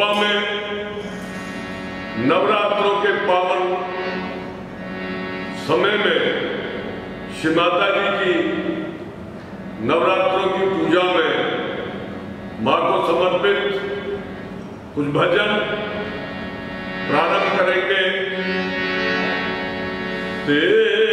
सुबह में नवरात्रों के पावन समय में श्री माता जी की नवरात्रों की पूजा में माँ को समर्पित कुछ भजन प्रारंभ करेंगे। तेरे